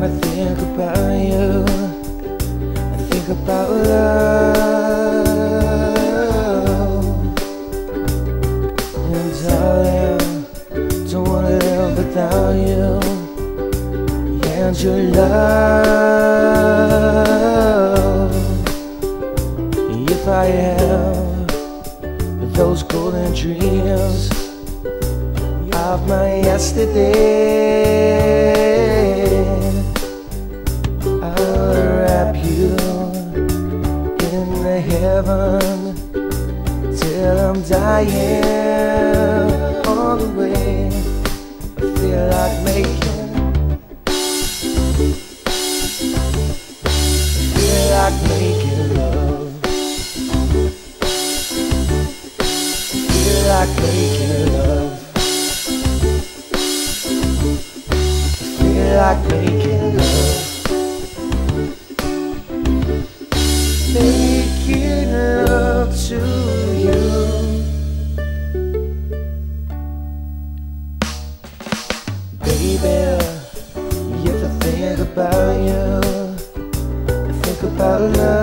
when I think about you. I think about love. And darling, don't wanna live without you. And your love. If I have those golden dreams of my yesterday. Heaven till I'm dying on the way. I feel like making, I feel like making love. I feel like making Baby, if I think about you, I think about love.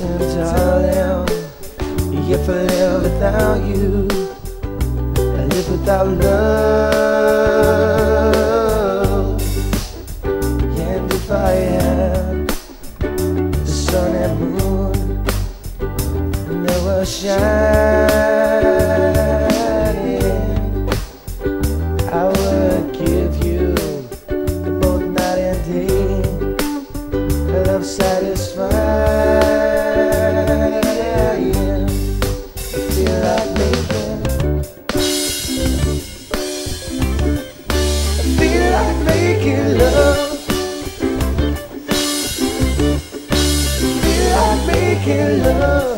And darling, if I live without you, I live without love. And if I had the sun and moon, and they were shining, making love.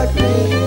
like me.